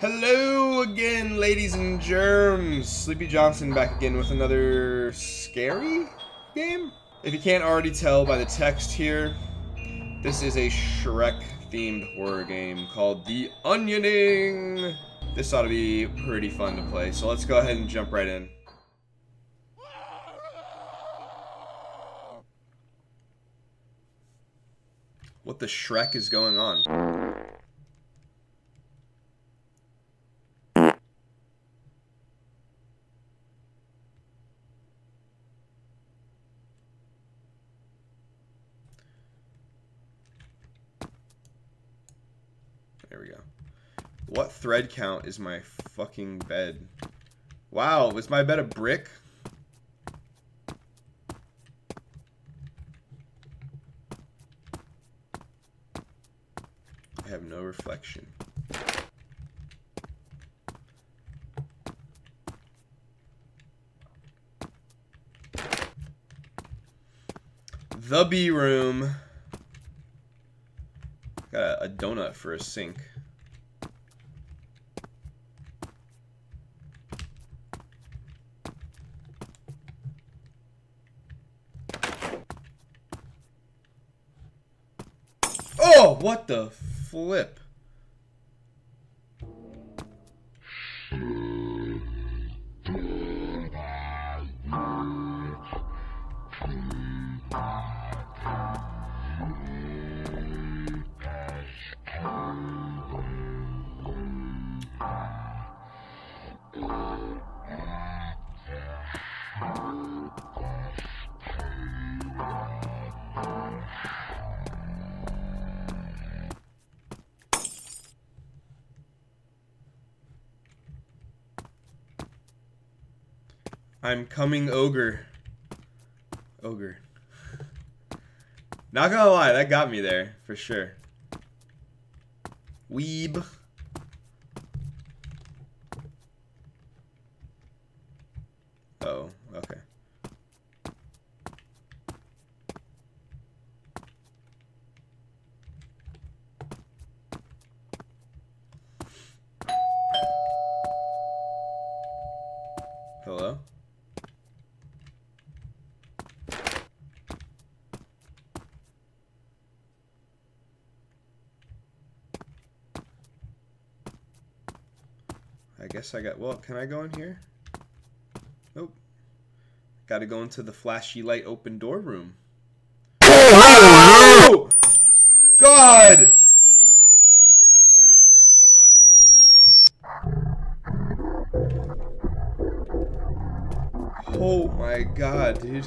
Hello again, ladies and germs. Sleepy Johnson back again with another scary game. If you can't already tell by the text here, this is a Shrek themed horror game called The Onioning. This ought to be pretty fun to play, so let's go ahead and jump right in. What the Shrek is going on? There we go. What thread count is my fucking bed? Wow, was my bed a brick? I have no reflection. The B room. Got a, a donut for a sink. Oh, what the flip? I'm coming ogre. Ogre. Not gonna lie, that got me there, for sure. Weeb. Oh, okay. Hello? I guess I got, well, can I go in here? Nope. Gotta go into the flashy light open door room. Oh! oh! God! Oh my god, dude.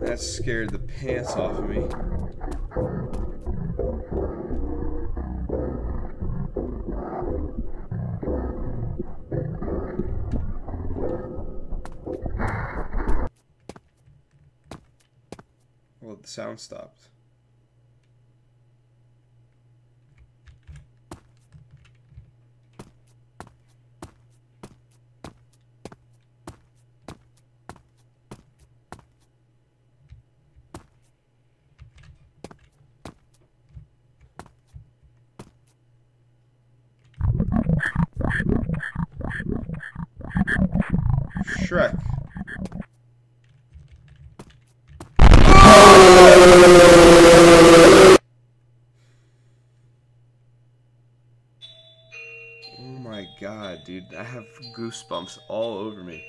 That scared the pants off of me. Sound stopped. Shrek. I have goosebumps all over me.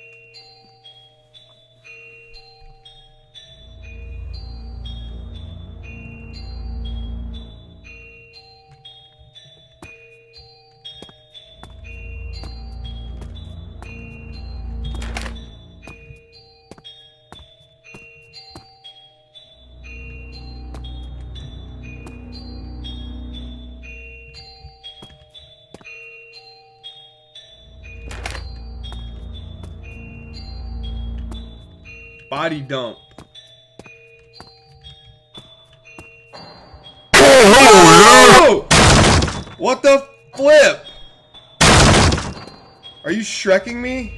Body dump. Oh! What the flip? Are you shrekking me?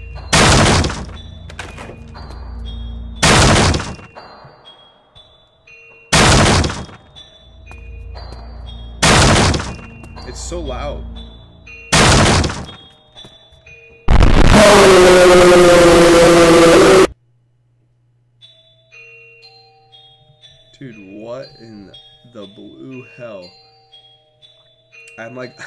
It's so loud. Oh, hell? I'm like...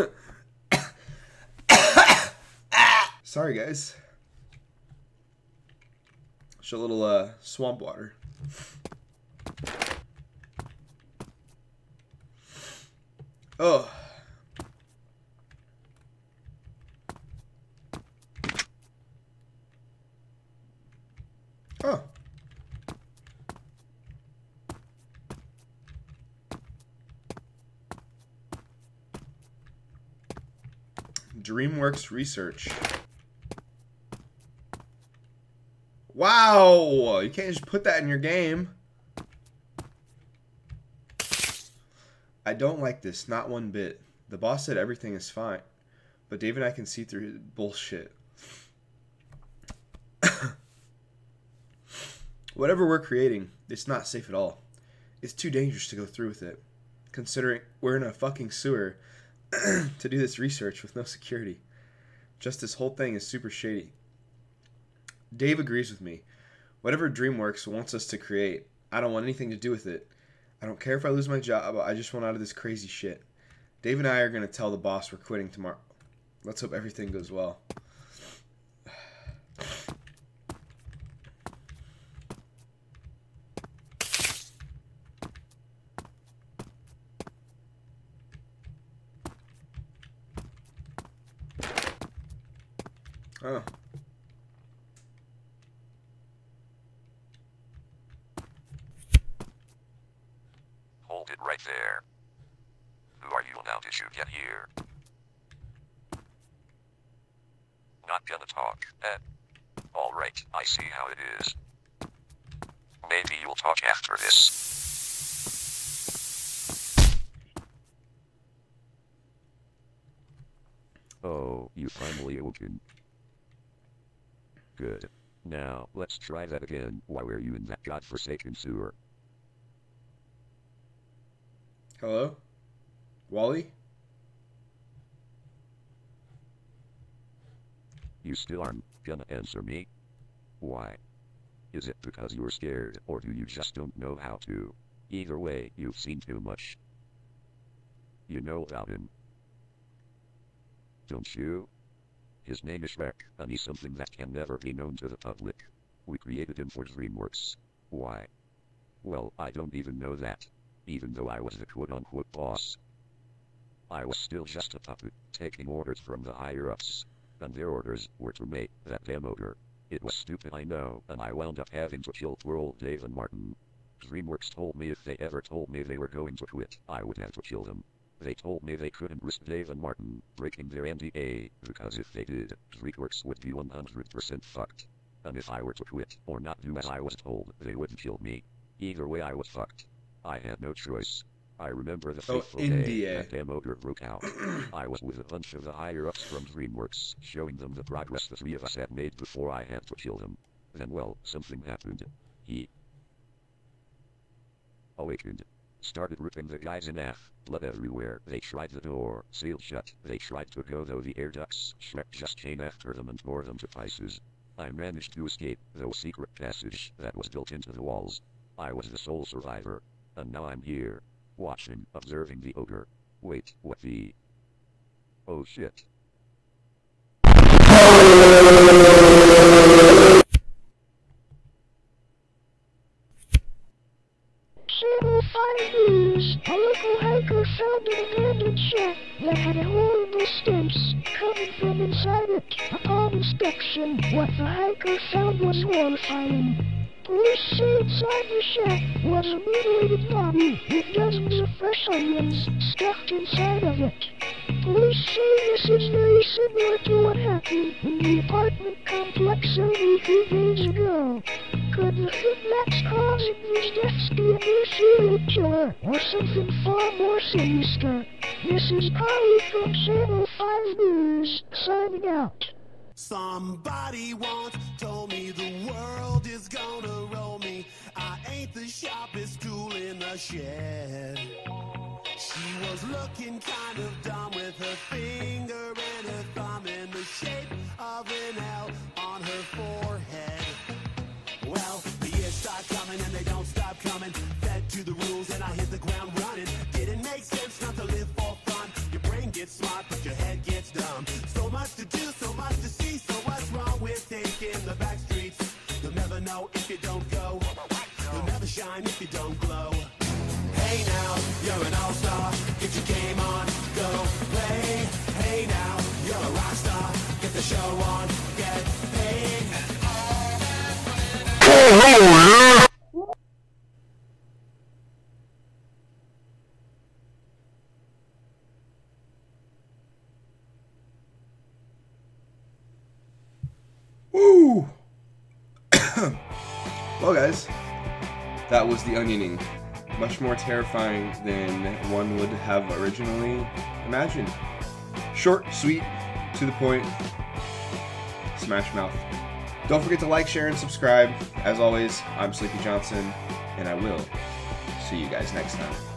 Sorry, guys. Show a little uh, swamp water. Oh. DreamWorks Research. Wow! You can't just put that in your game. I don't like this, not one bit. The boss said everything is fine, but Dave and I can see through his bullshit. Whatever we're creating, it's not safe at all. It's too dangerous to go through with it, considering we're in a fucking sewer to do this research with no security. Just this whole thing is super shady. Dave agrees with me. Whatever DreamWorks wants us to create, I don't want anything to do with it. I don't care if I lose my job, I just want out of this crazy shit. Dave and I are going to tell the boss we're quitting tomorrow. Let's hope everything goes well. Oh. Hold it right there. Who are you and how did you get here? Not gonna talk, eh? Alright, I see how it is. Maybe you'll talk after this. Oh, you finally awoken. Good. Now, let's try that again. Why were you in that godforsaken sewer? Hello? Wally? You still aren't gonna answer me? Why? Is it because you're scared, or do you just don't know how to? Either way, you've seen too much. You know about him. Don't you? His name is Shrek, and he's something that can never be known to the public. We created him for DreamWorks. Why? Well, I don't even know that. Even though I was the quote-unquote boss. I was still just a puppet, taking orders from the higher-ups. And their orders were to make that damn ogre. It was stupid, I know, and I wound up having to kill poor old Dave and Martin. DreamWorks told me if they ever told me they were going to quit, I would have to kill them. They told me they couldn't risk Dave and Martin breaking their NDA, because if they did, DreamWorks would be 100% fucked. And if I were to quit, or not do as I was told, they wouldn't kill me. Either way I was fucked. I had no choice. I remember the Oh, fateful day NDA. that damn ogre broke out. I was with a bunch of the higher-ups from DreamWorks, showing them the progress the three of us had made before I had to kill him. Then well, something happened. He awakened. Started ripping the guys in half, blood everywhere. They tried the door, sealed shut. They tried to go though the air ducts. Shrek just came after them and tore them to pieces. I managed to escape, though secret passage that was built into the walls. I was the sole survivor. And now I'm here, watching, observing the ogre. Wait, what the? Oh shit. Channel 5 News. A local hiker found an abandoned shack that had a horrible stench coming from inside it. Upon inspection, what the hiker found was horrifying. Police say inside the shack was a mutilated body with dozens of fresh onions stuffed inside of it. Police say this is very similar to what happened in the apartment complex 73 days ago. Causing these deaths be a serial or something far more sinister? This is Polly from Channel 5 News, signing out. Somebody once told me the world is gonna roll me. I ain't the sharpest tool in the shed. She was looking kind of dumb with her finger and her thumb in the shape of an L on her forehead. Shine if you don't glow. Hey now, you're an all-star. Get your game on, go play. Hey now, you're a rock star. Get the show on, get paid. Woo! well, guys, that was the onioning. Much more terrifying than one would have originally imagined. Short, sweet, to the point, smash mouth. Don't forget to like, share, and subscribe. As always, I'm Sleepy Johnson, and I will see you guys next time.